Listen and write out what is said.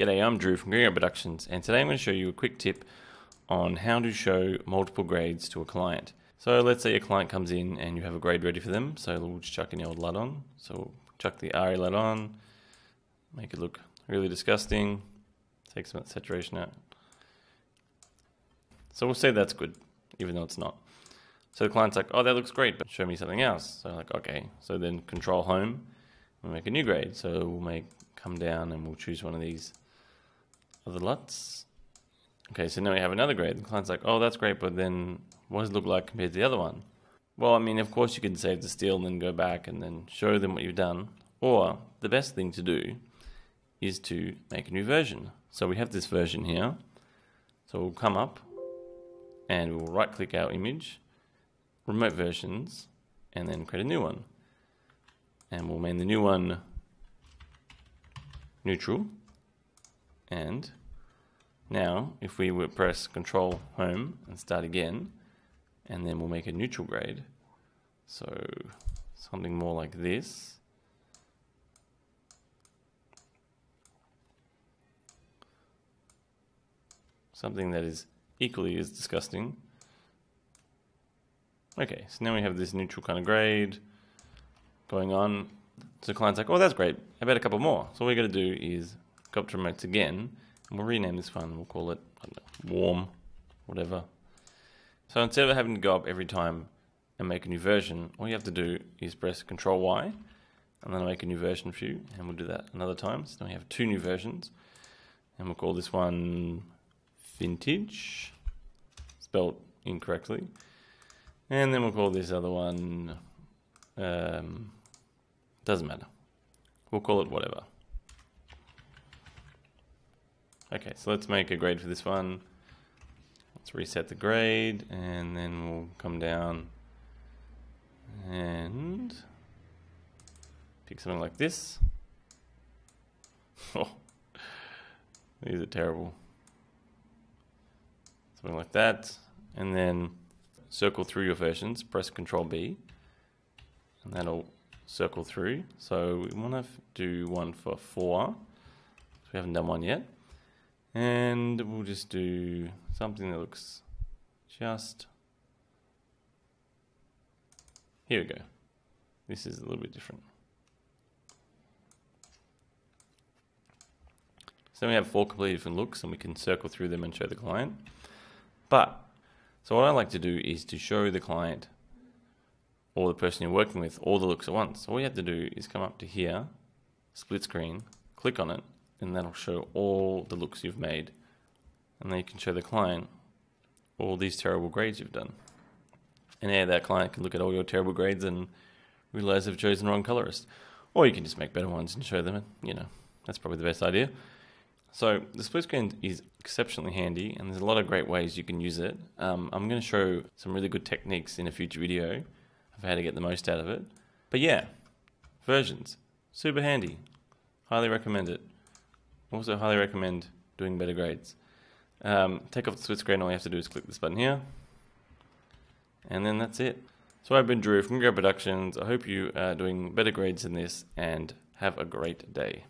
G'day, I'm Drew from Green Productions, and today I'm going to show you a quick tip on how to show multiple grades to a client. So let's say a client comes in and you have a grade ready for them, so we'll just chuck an old LUT on. So we'll chuck the ARRI LUT on, make it look really disgusting, take some of that saturation out. So we'll say that's good, even though it's not. So the client's like, oh, that looks great, but show me something else. So I'm like, okay. So then control home, we'll make a new grade. So we'll make come down and we'll choose one of these other LUTs. Okay, so now we have another grade. The client's like, oh, that's great, but then what does it look like compared to the other one? Well, I mean, of course you can save the still and then go back and then show them what you've done. Or the best thing to do is to make a new version. So we have this version here. So we'll come up and we'll right click our image, remote versions, and then create a new one. And we'll name the new one neutral. And now if we would press control home and start again, and then we'll make a neutral grade. So something more like this. Something that is equally as disgusting. Okay, so now we have this neutral kind of grade going on. So the client's like, oh, that's great. I bet a couple more. So what we're going to do is up remotes again, and we'll rename this one. We'll call it know, warm, whatever. So instead of having to go up every time and make a new version, all you have to do is press Control Y, and then make a new version for you, and we'll do that another time. So now we have two new versions, and we'll call this one Vintage, spelled incorrectly, and then we'll call this other one. Um, doesn't matter. We'll call it whatever. Okay, so let's make a grade for this one. Let's reset the grade and then we'll come down and pick something like this. Oh, these are terrible. Something like that. And then circle through your versions, press Control B, and that'll circle through. So we want to do one for four. We haven't done one yet. And we'll just do something that looks just... Here we go. This is a little bit different. So we have four completely different looks and we can circle through them and show the client. But, so what I like to do is to show the client or the person you're working with all the looks at once. All you have to do is come up to here, split screen, click on it, and that'll show all the looks you've made. And then you can show the client all these terrible grades you've done. And yeah, that client can look at all your terrible grades and realize they've chosen the wrong colorist. Or you can just make better ones and show them, and you know, that's probably the best idea. So the split screen is exceptionally handy and there's a lot of great ways you can use it. Um, I'm going to show some really good techniques in a future video of how to get the most out of it. But yeah, versions, super handy. Highly recommend it. Also highly recommend doing better grades. Um, take off the split screen, all you have to do is click this button here. And then that's it. So I've been Drew from Grad Productions. I hope you are doing better grades than this and have a great day.